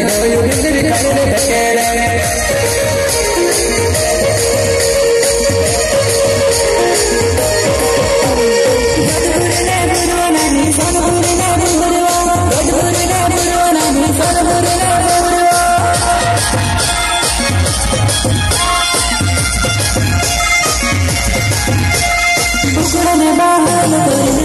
I'm gonna सुन बाहर